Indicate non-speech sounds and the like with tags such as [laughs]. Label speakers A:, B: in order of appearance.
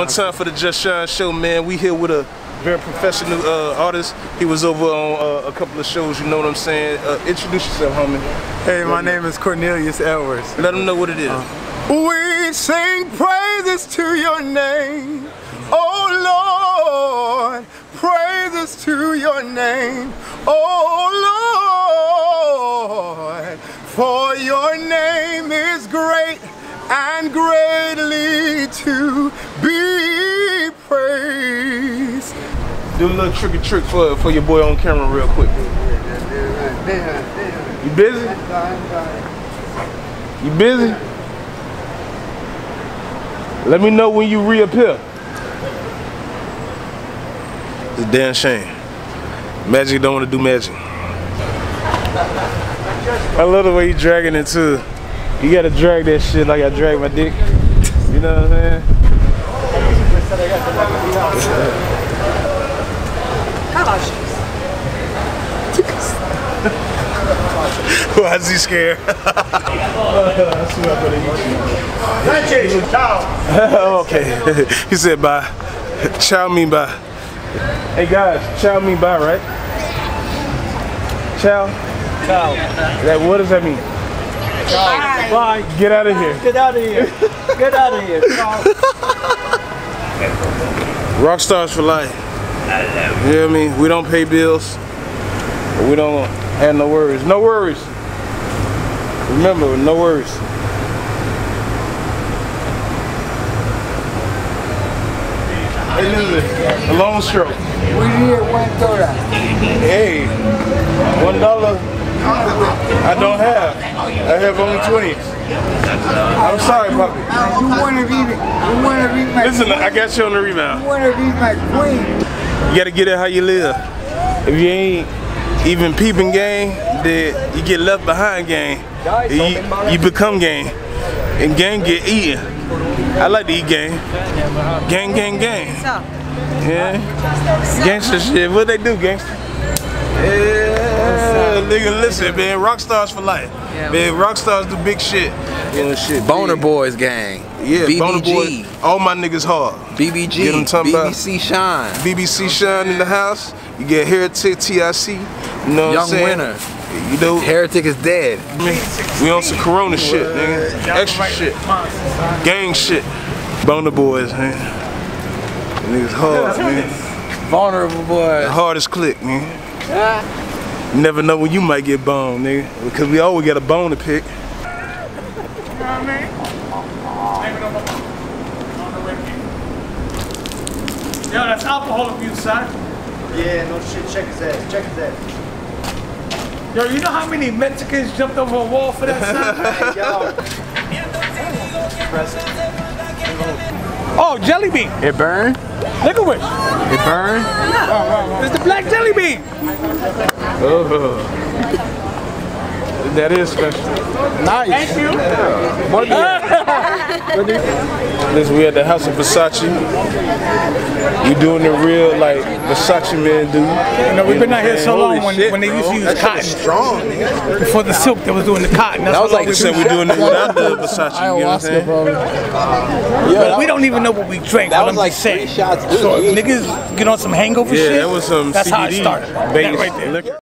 A: One time for the Just Shine show, man. We here with a very professional uh, artist. He was over on uh, a couple of shows, you know what I'm saying? Uh, introduce yourself, homie.
B: Hey, my name is Cornelius Edwards.
A: Let them know what it is.
B: We sing praises to your name, oh Lord. Praises to your name, oh Lord. For your name is great and greatly to be
A: Do a little tricky trick for for your boy on camera real quick. You busy? You busy? Let me know when you reappear. It's a damn shame. Magic don't want to do magic. I love the way you dragging it too. You gotta drag that shit like I drag my dick. You know what I'm saying? Why is he scared? [laughs] okay. he said bye. Chow mean bye. Hey guys, chow mean bye, right? Chow?
C: Ciao.
A: That what does that mean?
C: Bye. Bye.
A: Get out of here.
C: Get out of here. Get out of here. [laughs]
A: Rock stars for life. You know what I mean? We don't pay bills. We don't have no worries. No worries. Remember, no worries. Hey, listen, a long stroke.
D: We need one dollar.
A: Hey, one dollar. I don't have. I have only twenty. I'm sorry, puppy.
D: You wanna be, you wanna be my,
A: Listen, I got you on the rebound.
D: you wanna be my queen.
A: You gotta get it how you live. If you ain't even peeping game, then you get left behind game. You, you become game. And gang get eaten. I like to eat gang. Gang, gang, gang. Yeah. Gangster shit. What they do, gangster? Yeah, nigga, listen, man. Rock stars for life. Man, rock stars do big shit. You know, shit.
E: Boner
A: big.
E: Boys gang.
A: Yeah, Boner
E: BBG.
A: Boy. All my niggas hard.
E: BBG.
A: Get 'em talking about-
E: BBC Shine.
A: BBC Shine in the house. You get Heretic TIC. You know what
E: Young
A: I'm saying?
E: Winner.
A: You know,
E: Heretic is dead.
A: we on some Corona shit, nigga. Extra shit. Gang shit. Boner boys, man. Niggas hard, man.
E: Vulnerable boys.
A: The hardest click, man. You never know when you might get boned, nigga. Because we always got a bone to pick. You know what I mean?
F: Yo, that's alcohol abuse, son.
C: Yeah, no shit. Check his ass. Check his ass.
F: Yo, you know how many Mexicans jumped over a wall for that, son? [laughs]
C: Yo.
F: oh, jelly bean.
E: It burn?
F: Licorice.
E: It burn?
F: It's the black jelly bean.
A: Oh. That is special.
E: Nice.
F: Thank you.
A: Listen, we at the house of Versace. We doing the real like Versace man do.
F: You know, we've been out here so long when,
A: shit,
F: when they used to
A: bro.
F: use cotton.
E: Strong.
F: Before the silk, they was doing the cotton. That's
E: That was
F: how
E: like
F: we've
A: said we doing it without the Versace. You know what I'm saying?
E: Yeah,
F: We don't even know what we drank.
E: That
F: but
E: was
F: I'm
E: like
F: just saying.
E: three shots.
F: So niggas get on some hangover
A: Yeah,
F: shit,
A: that was some
F: that's
A: CBD
F: how it started.
A: based
F: That right there.
A: liquor.